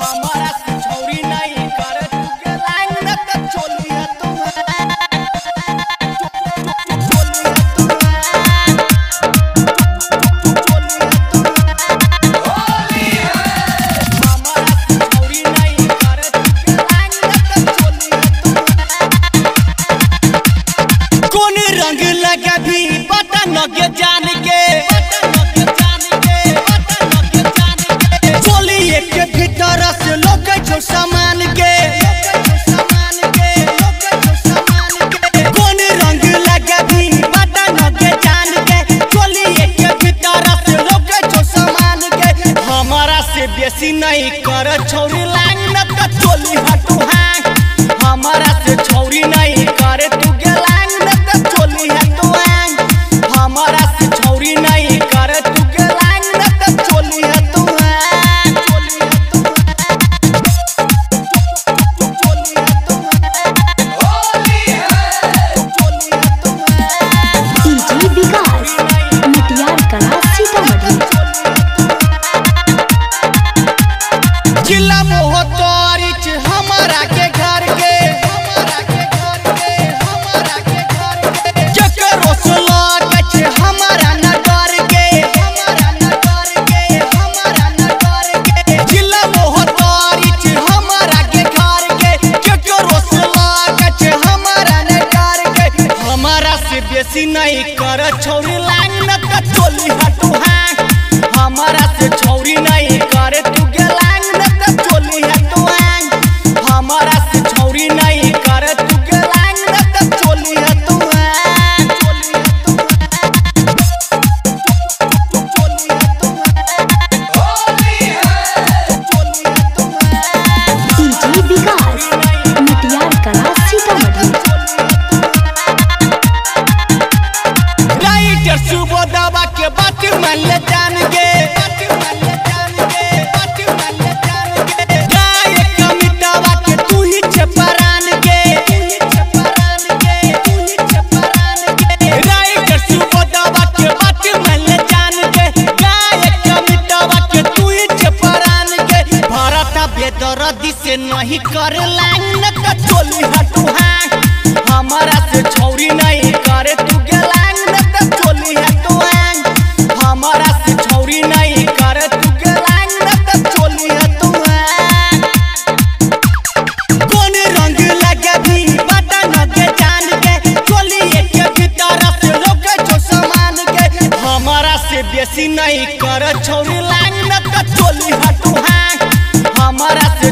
namora छोड़ी बेसी नहीं कर छोरी लाइन तोली हटुहा हमारा से छोरी नहीं வல்ல हमारा छोरी लाइन न कटोली हटू है। हमारा से